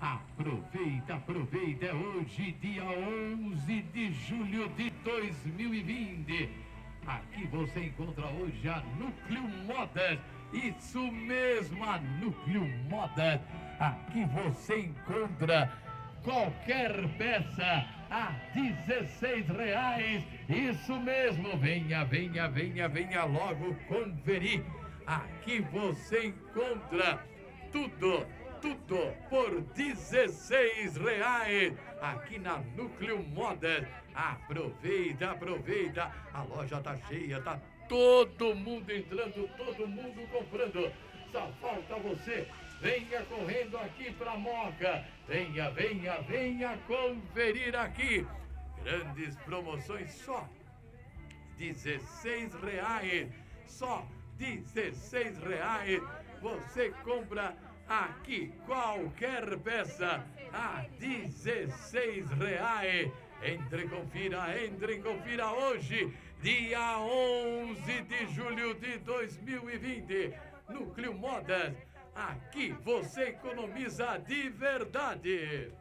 Aproveita, aproveita, é hoje, dia 11 de julho de 2020. Aqui você encontra hoje a Núcleo Modas. Isso mesmo, a Núcleo Modas. Aqui você encontra qualquer peça a 16 reais. Isso mesmo, venha, venha, venha, venha logo conferir. Aqui você encontra tudo por 16 reais aqui na Núcleo Modas. Aproveita, aproveita. A loja tá cheia, tá todo mundo entrando, todo mundo comprando. Só falta você. Venha correndo aqui para Moca. Venha, venha, venha conferir aqui. Grandes promoções só 16 reais. Só 16 reais. Você compra Aqui qualquer peça a 16 reais. Entre confira, entre confira hoje, dia 11 de julho de 2020. Núcleo Modas. Aqui você economiza de verdade.